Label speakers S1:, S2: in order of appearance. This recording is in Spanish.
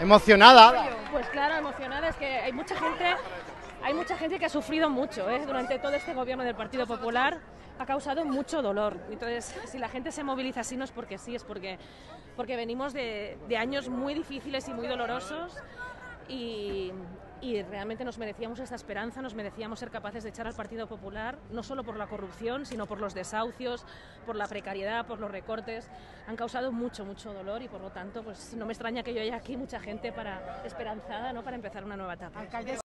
S1: Emocionada.
S2: Pues claro, emocionada, es que hay mucha gente, hay mucha gente que ha sufrido mucho ¿eh? durante todo este gobierno del Partido Popular, ha causado mucho dolor. Entonces, si la gente se moviliza así no es porque sí, es porque, porque venimos de, de años muy difíciles y muy dolorosos y, y realmente nos merecíamos esta esperanza, nos merecíamos ser capaces de echar al Partido Popular, no solo por la corrupción, sino por los desahucios, por la precariedad, por los recortes. Han causado mucho, mucho dolor y por lo tanto, pues no me extraña que yo haya aquí mucha gente para esperanzada, ¿no? Para empezar una nueva etapa.